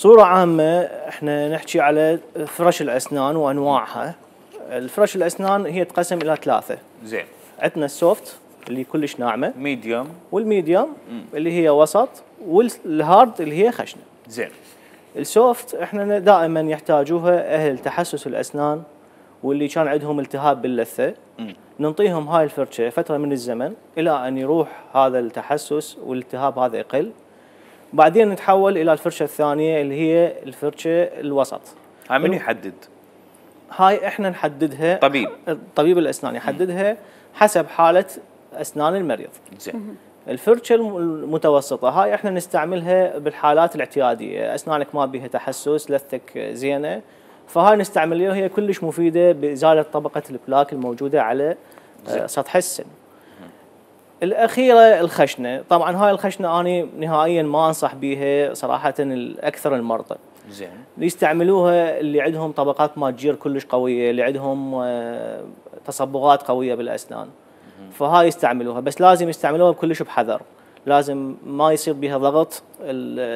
صورة عامة إحنا نحكي على فرش الأسنان وأنواعها. الفرش الأسنان هي تقسم إلى ثلاثة. زين. عندنا ال soft اللي كلش ناعمة. medium. وال medium اللي هي وسط. وال hard اللي هي خشنة. زين. ال soft إحنا دائما يحتاجوها أهل تحسس الأسنان واللي كان عندهم التهاب باللثة. ننطيهم هاي الفرشة فترة من الزمن إلى أن يروح هذا التحسس والالتهاب هذا يقل. بعدين نتحول إلى الفرشة الثانية اللي هي الفرشة الوسط. هاي من يحدد؟ هاي إحنا نحددها. طبيب. طبيب الأسنان يحددها حسب حالة أسنان المريض. زين. الفرشة الم- المتوسطة هاي إحنا نستعملها بالحالات الاعتيادية. أسنانك ما بيها تحسس لثك زينة. فهاي نستعملها هي كلش مفيدة بازاله طبقة البلاك الموجودة على آه، سطح السن. الأخيرة الخشنة. طبعا هاي الخشنة أنا نهائيا ما أنصح بيها صراحة الأكثر المرضى. زين. يستعملوها اللي عندهم طبقات مال جير كلش قوية اللي عندهم آه، تصبغات قوية بالأسنان. فهاي يستعملوها. بس لازم يستعملوها كلش بحذر. لازم ما يصير بها ضغط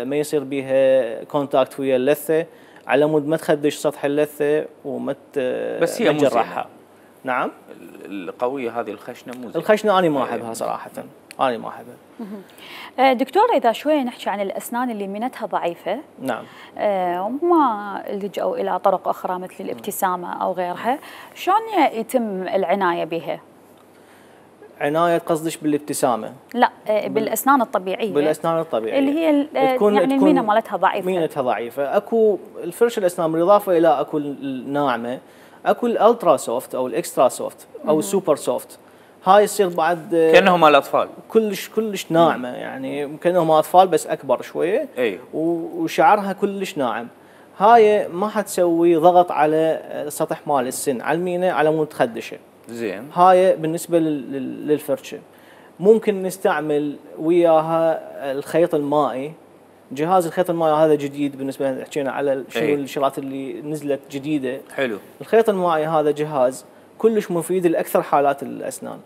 ما يصير بها contact ويا اللثة. على مود ما تخدش سطح اللثة وما بس هي تجرحها. نعم. ال- القوية هذه الخشنة مو الخشنة أنا ما أحبها صراحة. أنا ما أحبها. آه، دكتور إذا شوية نحكي عن الأسنان اللي منتها ضعيفة. نعم. آه، وما لجأوا إلى طرق أخرى مثل الابتسامة أو غيرها شلون يتم العناية بها؟ عناية قصدش بالابتسامة؟ لا آه، بالأسنان الطبيعية. بالأسنان الطبيعية. اللي هي ال- تكون- يعني المينا مالتها ضعيفة. مينتها ضعيفة. أكو الفرش الأسنان بالإضافة إلى أكو الناعمه اكو ال ultra soft أو ال extra soft أو ال super soft. هاي يصير بعد كأنهم الأطفال. كلش كلش ناعمة يعني كأنهم أطفال بس أكبر شوية. أي. وشعرها كلش ناعم. هاي ما حتسوي ضغط على سطح مال السن على المينا على مود تخدشه زين. هاي بالنسبة لل- لل- للفرشة. ممكن نستعمل وياها الخيط المائي. جهاز الخيط المائي هذا جديد بالنسبة لنا حكينا على شنو. الشغلات اللي نزلت جديدة. حلو. الخيط المائي هذا جهاز كلش مفيد لأكثر حالات الأسنان.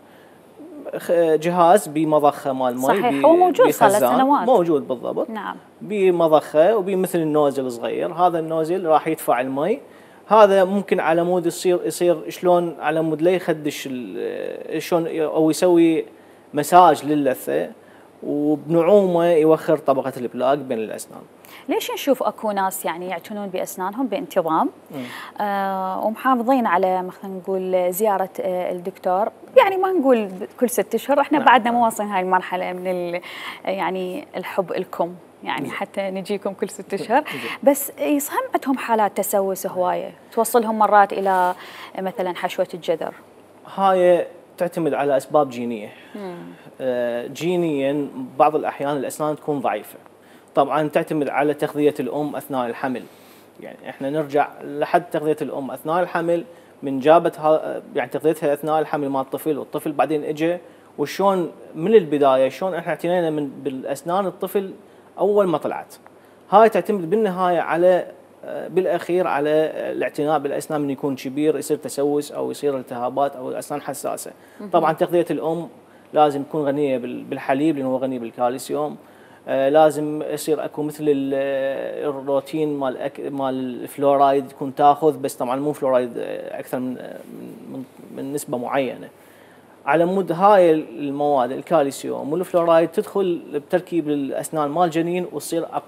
خ- جهاز بمضخة مال مي صحيح، هو موجود صار. سنوات. موجود بالضبط. نعم. بمضخة وبمثل ال nozzle صغير هذا ال nozzle راح يدفع المي هذا ممكن على مود يصير يصير شلون على مود لا يخدش ال- شلون أو يسوي مساج للثه وبنعومه يوخر طبقة البلاك بين الأسنان. ليش نشوف أكو ناس يعني يعتنون بأسنانهم بانتظام؟ آه ومحافظين على مثلا نقول زيارة آه الدكتور. يعني ما نقول كل ست أشهر إحنا نعم. بعدنا مو واصلين هاي المرحلة من ال- يعني الحب لكم. يعني حتى نجيكم كل ست أشهر. بس يصهم عندهم حالات تسوس هواية. توصلهم مرات إلى مثلا حشوة الجذر هاي تعتمد على أسباب جينية. آه، جينيا بعض الأحيان الأسنان تكون ضعيفة. طبعا تعتمد على تغذية الأم أثناء الحمل. يعني إحنا نرجع لحد تغذية الأم أثناء الحمل من جابت ها يعني تغذيتها أثناء الحمل مال الطفل والطفل بعدين اجى وشون من البداية شلون إحنا اعتنينا من بالأسنان الطفل أول ما طلعت. هاي تعتمد بالنهاية على آه، بالأخير على الاعتناء بالأسنان من يكون كبير يصير تسوس أو يصير التهابات أو الأسنان حساسة. طبعا تغذية الأم لازم تكون غنية بال- بالحليب لأنه هو غني بالكالسيوم. آه، لازم يصير أكو مثل ال- الروتين مال أك- مال الفلورايد تكون تاخذ بس طبعا مو فلورايد آه، أكثر من آه، من, من نسبة معينة. على مود هاي المواد الكالسيوم والفلورايد تدخل بتركيب الاسنان مال الجنين وتصير اقوى